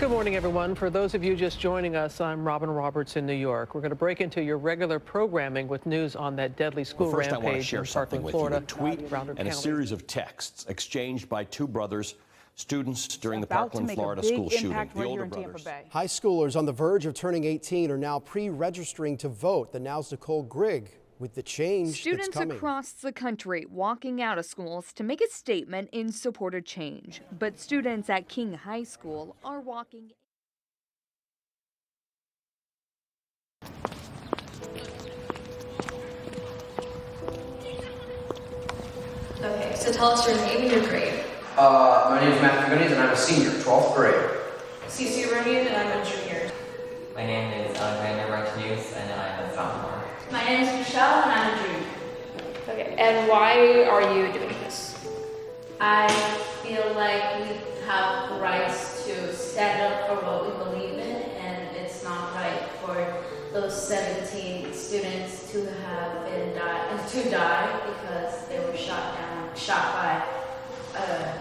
Good morning, everyone. For those of you just joining us, I'm Robin Roberts in New York. We're going to break into your regular programming with news on that deadly school well, first rampage I want to share in something Parkland, with Florida. you. A tweet Roundup and a series of texts exchanged by two brothers, students during the Parkland, Florida school shooting. impact The older here brothers. High schoolers on the verge of turning 18 are now pre-registering to vote. The Now's Nicole Grigg with the change Students that's across the country walking out of schools to make a statement in support of change. But students at King High School are walking. Okay, so tell us your name and your grade. Uh, my name is Matthew Gunnings and I'm a senior, 12th grade. Cece Ronian and I'm a junior. My name is Michelle and I'm a junior. Okay, and why are you doing this? I feel like we have the rights to stand up for what we believe in, and it's not right for those 17 students to have been die to die because they were shot down, shot by, uh,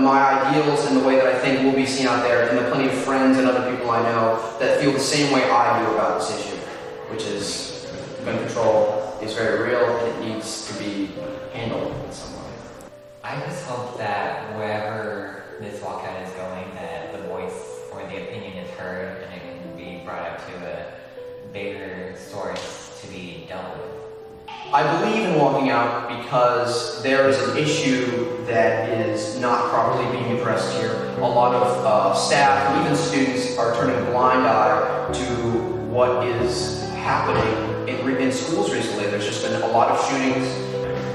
My ideals and the way that I think will be seen out there, and the plenty of friends and other people I know that feel the same way I do about this issue, which is gun control is very real and it needs to be handled in some way. I just hope that wherever this walkout is going, that the voice or the opinion is heard and it can be brought up to a bigger source to be dealt with. I believe in walking out because there is an issue that is not properly being addressed here. A lot of uh, staff and even students are turning a blind eye to what is happening in, in schools recently. There's just been a lot of shootings,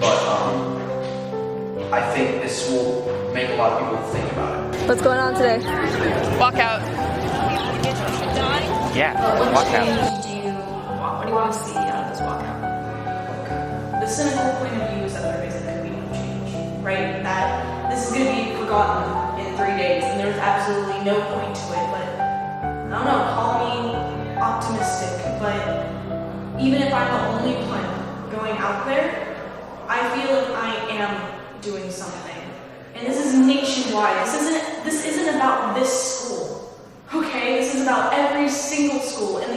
but um, I think this will make a lot of people think about it. What's going on today? Walkout. Yeah, What change do you want? What do you want to see cynical point of view is that there isn't going to be no change, right? That this is going to be forgotten in three days, and there's absolutely no point to it. But I don't know. Call me optimistic, but even if I'm the only one going out there, I feel like I am doing something. And this is nationwide. This isn't this isn't about this school. Okay? This is about every single school in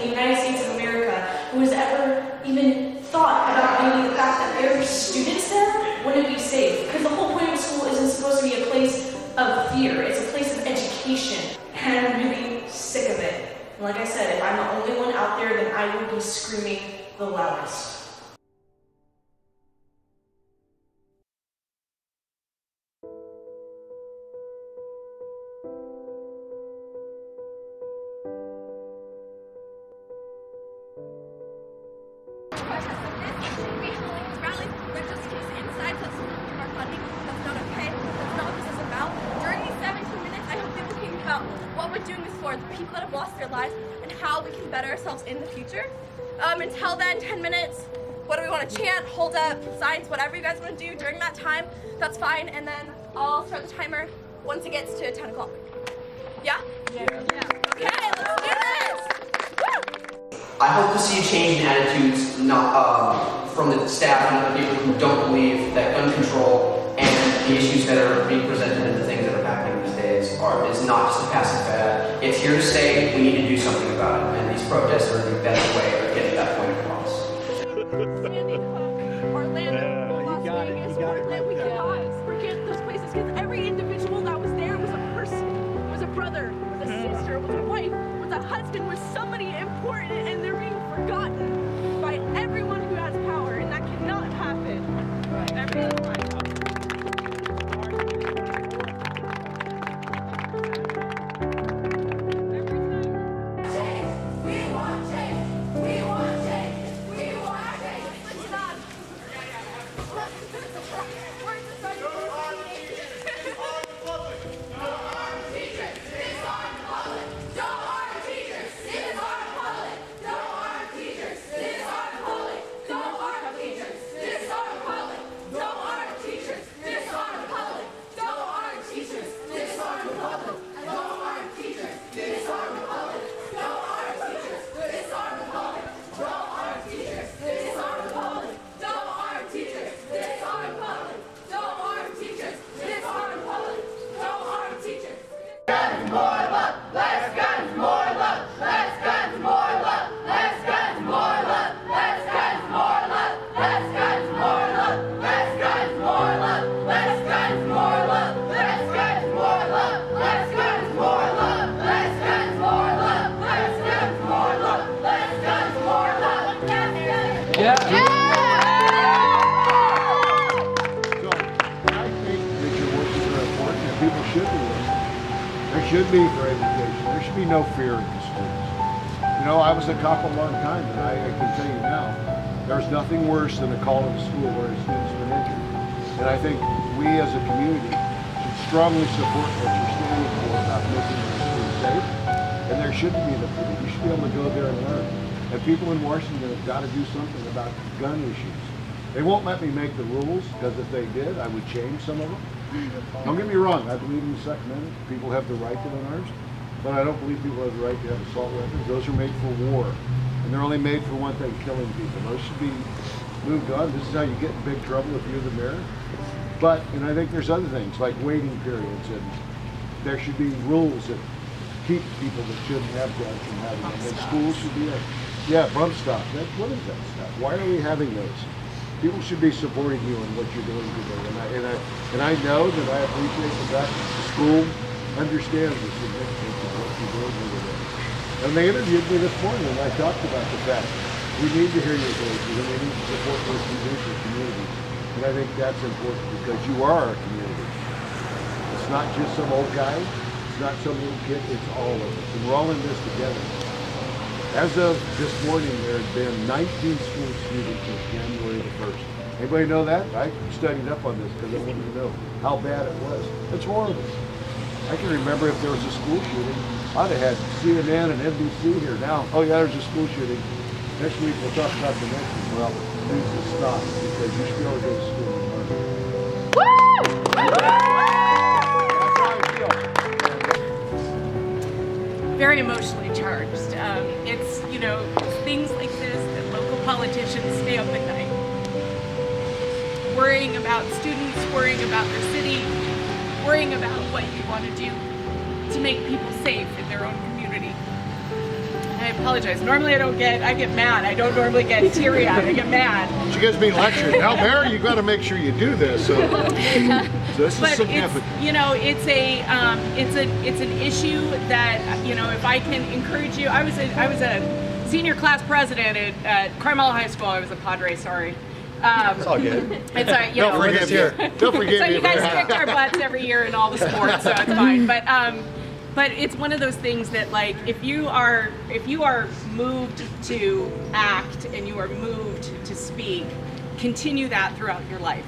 what we're doing this for, the people that have lost their lives, and how we can better ourselves in the future. Um, until then, 10 minutes. What do we want to chant, hold up, signs, whatever you guys want to do during that time, that's fine. And then I'll start the timer once it gets to 10 o'clock. Yeah? Yeah. Okay, let's do this! I hope to see a change in attitudes not, um, from the staff and other people who don't believe that gun control and the issues that are being presented and the things that are happening these days are is not just a passive fad. It's here to stay. We need to do something about it, and these protests are the best way of getting that point across. Sandy Hook, Orlando, Las Vegas, important we cannot forget those places because every individual that was there was a person, was a brother, was a sister, was a wife, was a husband, was somebody important, and they're being should be for education. There should be no fear in the schools. You know, I was a cop a long time, and I, I can tell you now, there's nothing worse than a call to the school where a student's been injured. And I think we as a community should strongly support what you're standing for about making the school safe. And there shouldn't be the fear. You should be able to go there and learn. And people in Washington have got to do something about gun issues. They won't let me make the rules because if they did, I would change some of them. Don't get me wrong, I believe in the Second Amendment. People have the right to own arms, but I don't believe people have the right to have assault weapons. Those are made for war, and they're only made for one thing: killing people. Those should be moved on. This is how you get in big trouble if you're the mayor. But, and I think there's other things like waiting periods, and there should be rules that keep people that shouldn't have guns from having them. And schools should be a, yeah, bump stock. That, what is that stuff? Why are we having those? People should be supporting you in what you're doing today. And I, and I, and I know that I appreciate the fact that the school understands the significance of what you're doing today. And they interviewed me this morning and I talked about the fact we need to hear your voices and we need to support those judicial communities. And I think that's important because you are our community. It's not just some old guy. It's not some little kid. It's all of us. And we're all in this together. As of this morning, there had been 19 school shootings since January the 1st. Anybody know that? I studied up on this because I wanted to know how bad it was. It's horrible. I can remember if there was a school shooting, I'd have had CNN and NBC here now. Oh yeah, there's a school shooting. Next week we'll talk about the next one. Well, needs to stop because you should be able to go to school and learn. That's how I feel. very it's, you know, things like this that local politicians stay up at night worrying about students, worrying about their city, worrying about what you want to do to make people safe in their own community. I apologize. Normally I don't get, I get mad. I don't normally get teary eyed. I get mad. She gets being lectured. Now, Mary, you got to make sure you do this. So, so this is significant. it's you know it's a um, it's a it's an issue that you know if I can encourage you I was a I was a senior class president at, at Carmel High School I was a Padre sorry um, It's all good. it's all right you Don't know forgive you. Don't forgive so you. you guys kicked our butts every year in all the sports so it's fine but um, but it's one of those things that like if you are if you are moved to act and you are moved to speak continue that throughout your life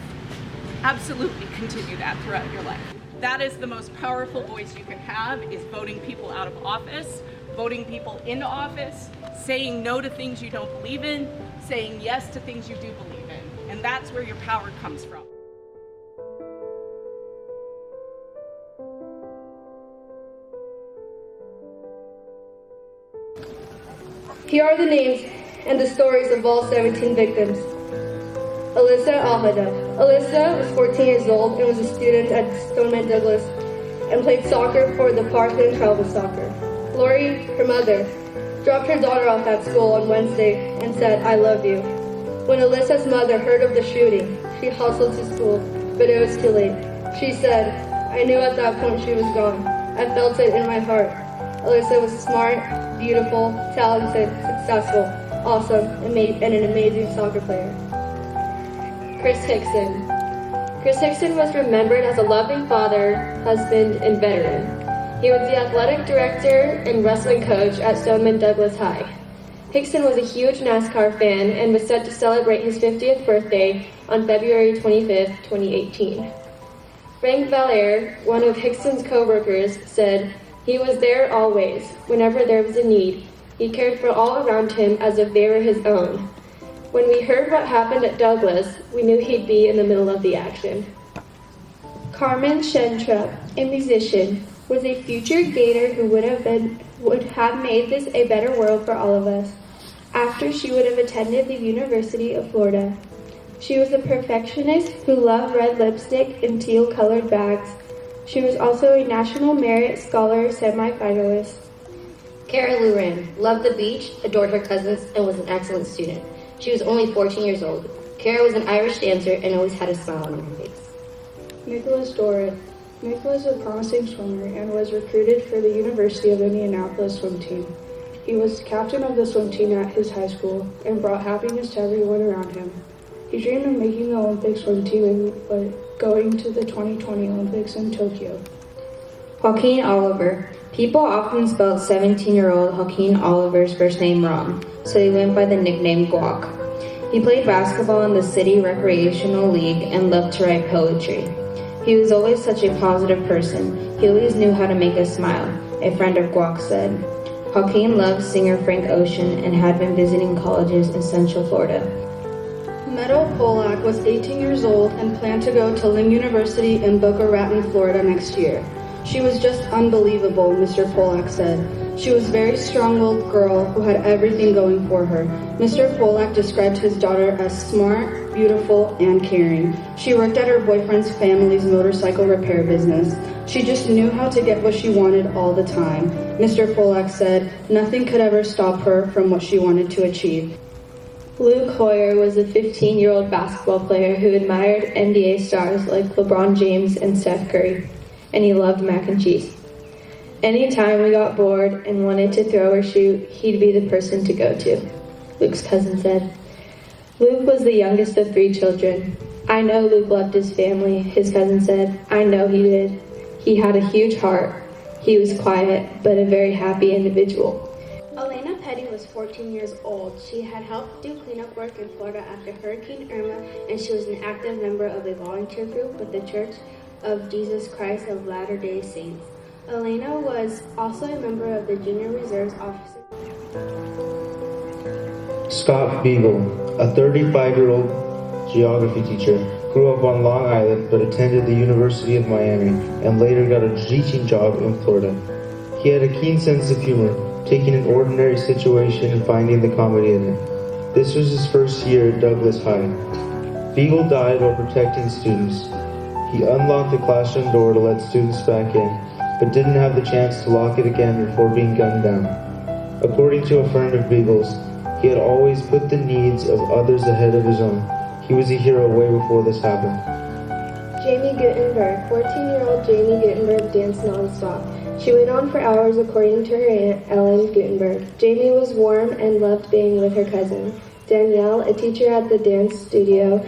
absolutely continue that throughout your life. That is the most powerful voice you can have is voting people out of office, voting people into office, saying no to things you don't believe in, saying yes to things you do believe in. And that's where your power comes from. Here are the names and the stories of all 17 victims. Alyssa Alhadeff. Alyssa was 14 years old and was a student at Stoneman Douglas and played soccer for the Parkland Travel Soccer. Lori, her mother, dropped her daughter off at school on Wednesday and said, I love you. When Alyssa's mother heard of the shooting, she hustled to school, but it was too late. She said, I knew at that point she was gone. I felt it in my heart. Alyssa was smart, beautiful, talented, successful, awesome, and an amazing soccer player. Chris Hixon. Chris Hixon was remembered as a loving father, husband, and veteran. He was the athletic director and wrestling coach at Stoneman Douglas High. Hixon was a huge NASCAR fan and was set to celebrate his 50th birthday on February 25, 2018. Frank Valaire, one of Hixon's co-workers, said, He was there always, whenever there was a need. He cared for all around him as if they were his own. When we heard what happened at Douglas, we knew he'd be in the middle of the action. Carmen Schentrup, a musician, was a future Gator who would have been would have made this a better world for all of us after she would have attended the University of Florida. She was a perfectionist who loved red lipstick and teal colored bags. She was also a National Merit Scholar semifinalist. Cara Loughran loved the beach, adored her cousins, and was an excellent student. She was only 14 years old. Cara was an Irish dancer and always had a smile on her face. Nicholas Dworet. Nick was a promising swimmer and was recruited for the University of Indianapolis swim team. He was captain of the swim team at his high school and brought happiness to everyone around him. He dreamed of making the Olympic swim team and going to the 2020 Olympics in Tokyo. Joaquin Oliver. People often spelled 17-year-old Joaquin Oliver's first name wrong, so he went by the nickname Guac. He played basketball in the city recreational league and loved to write poetry. He was always such a positive person. He always knew how to make us smile, a friend of Guac said. Joaquin loved singer Frank Ocean and had been visiting colleges in Central Florida. Meadow Pollack was 18 years old and planned to go to Lynn University in Boca Raton, Florida next year. She was just unbelievable, Mr. Pollack said. She was a very strong-willed girl who had everything going for her. Mr. Pollack described his daughter as smart, beautiful, and caring. She worked at her boyfriend's family's motorcycle repair business. She just knew how to get what she wanted all the time. Mr. Pollack said nothing could ever stop her from what she wanted to achieve. Luke Hoyer was a 15 year old basketball player who admired NBA stars like LeBron James and Steph Curry, and he loved mac and cheese. Anytime we got bored and wanted to throw or shoot, he'd be the person to go to, Luke's cousin said. Luke was the youngest of three children. I know Luke loved his family, his cousin said. I know he did. He had a huge heart. He was quiet, but a very happy individual. Alaina Petty was 14 years old. She had helped do cleanup work in Florida after Hurricane Irma, and she was an active member of a volunteer group with the Church of Jesus Christ of Latter-day Saints. Alaina was also a member of the Junior Reserves Officer. Scott Beigel, a 35-year-old geography teacher, grew up on Long Island but attended the University of Miami and later got a teaching job in Florida. He had a keen sense of humor, taking an ordinary situation and finding the comedy in it. This was his first year at Douglas High. Beigel died while protecting students. He unlocked the classroom door to let students back in, but didn't have the chance to lock it again before being gunned down. According to a friend of Beigel's, he had always put the needs of others ahead of his own. He was a hero way before this happened. Jaime Guttenberg. 14-year-old Jaime Guttenberg danced nonstop. She went on for hours according to her aunt, Ellen Guttenberg. Jaime was warm and loved being with her cousin. Danielle, a teacher at the dance studio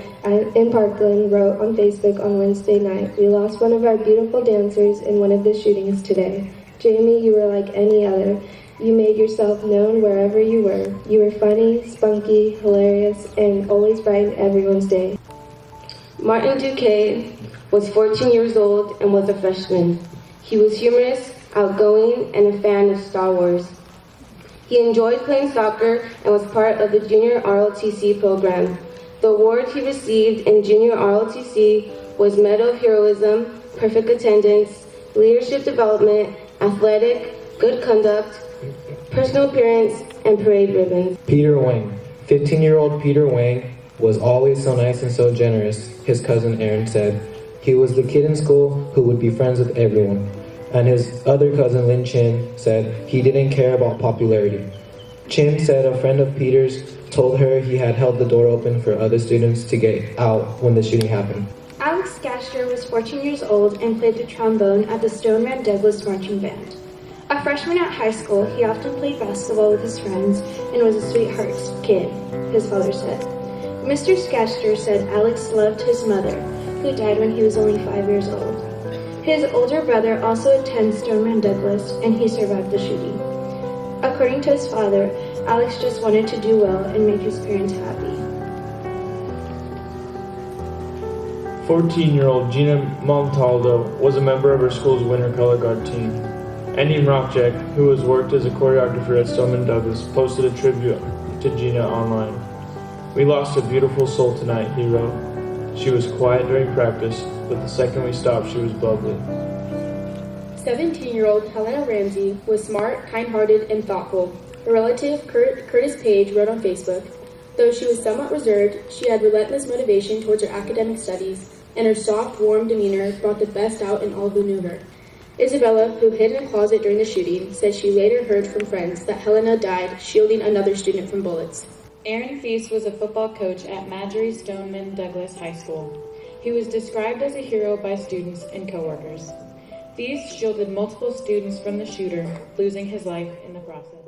in Parkland, wrote on Facebook on Wednesday night, We lost one of our beautiful dancers in one of the shootings today. Jaime, you were like any other. You made yourself known wherever you were. You were funny, spunky, hilarious, and always brightened everyone's day. Martin Duque was 14 years old and was a freshman. He was humorous, outgoing, and a fan of Star Wars. He enjoyed playing soccer and was part of the Junior ROTC program. The award he received in Junior ROTC was Medal of Heroism, Perfect Attendance, Leadership Development, Athletic, Good Conduct, Personal Appearance, and Parade Ribbons. Peter Wang. 15 year old Peter Wang was always so nice and so generous, his cousin Aaron said. He was the kid in school who would be friends with everyone. And his other cousin Lin Chin said he didn't care about popularity. Chin said a friend of Peter's told her he had held the door open for other students to get out when the shooting happened. Alex Schachter was 14 years old and played the trombone at the Stoneman Douglas Marching Band. A freshman at high school, he often played basketball with his friends and was a sweetheart kid, his father said. Mr. Schachter said Alex loved his mother, who died when he was only five years old. His older brother also attends Stoneman Douglas, and he survived the shooting. According to his father, Alex just wanted to do well and make his parents happy. 14-year-old Gina Montalto was a member of her school's winter color guard team. Andy Mrockjack, who has worked as a choreographer at Stoneman Douglas, posted a tribute to Gina online. We lost a beautiful soul tonight, he wrote. She was quiet during practice, but the second we stopped, she was bubbly. 17 year old Helena Ramsay was smart, kind hearted, and thoughtful. Her relative, Kurt, Curtis Page, wrote on Facebook Though she was somewhat reserved, she had relentless motivation towards her academic studies, and her soft, warm demeanor brought the best out in all who knew her. Isabella, who hid in a closet during the shooting, said she later heard from friends that Helena died shielding another student from bullets. Aaron Feast was a football coach at Marjory Stoneman Douglas High School. He was described as a hero by students and coworkers. Feast shielded multiple students from the shooter, losing his life in the process.